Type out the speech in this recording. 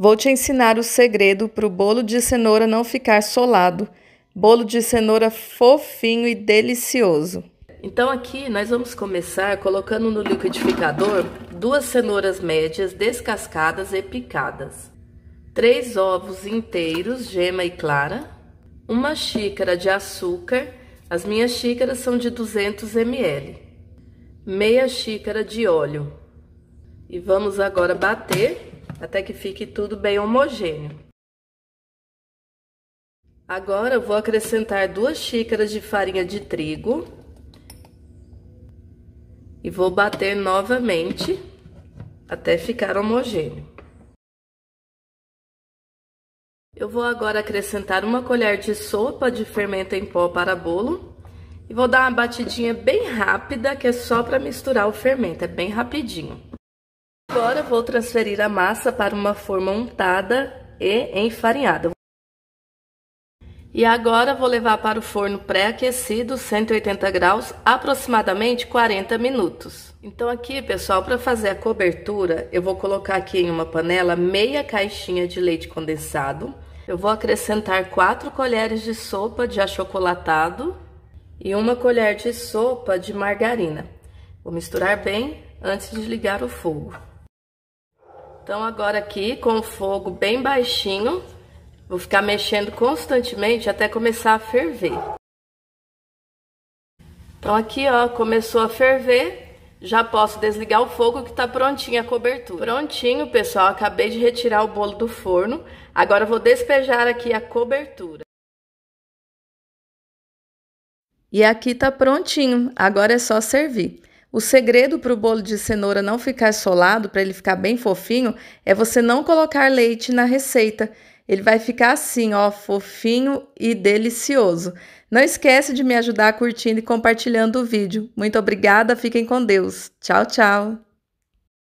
Vou te ensinar o segredo para o bolo de cenoura não ficar solado. Bolo de cenoura fofinho e delicioso. Então aqui nós vamos começar colocando no liquidificador duas cenouras médias descascadas e picadas, três ovos inteiros, gema e clara, uma xícara de açúcar, as minhas xícaras são de 200 ml, meia xícara de óleo. E vamos agora bater até que fique tudo bem homogêneo. Agora eu vou acrescentar duas xícaras de farinha de trigo e vou bater novamente até ficar homogêneo. Eu vou agora acrescentar uma colher de sopa de fermento em pó para bolo e vou dar uma batidinha bem rápida, que é só para misturar o fermento, é bem rapidinho. Agora vou transferir a massa para uma forma untada e enfarinhada. E agora vou levar para o forno pré-aquecido, 180 graus, aproximadamente 40 minutos. Então aqui, pessoal, para fazer a cobertura, eu vou colocar aqui em uma panela meia caixinha de leite condensado, eu vou acrescentar 4 colheres de sopa de achocolatado e uma colher de sopa de margarina. Vou misturar bem antes de ligar o fogo. Então agora aqui com o fogo bem baixinho, vou ficar mexendo constantemente até começar a ferver. Então aqui ó, começou a ferver, já posso desligar o fogo que tá prontinha a cobertura. Prontinho, pessoal, acabei de retirar o bolo do forno. Agora vou despejar aqui a cobertura. E aqui tá prontinho, agora é só servir. O segredo para o bolo de cenoura não ficar solado, para ele ficar bem fofinho, é você não colocar leite na receita. Ele vai ficar assim, ó, fofinho e delicioso. Não esquece de me ajudar curtindo e compartilhando o vídeo. Muito obrigada, fiquem com Deus. Tchau, tchau.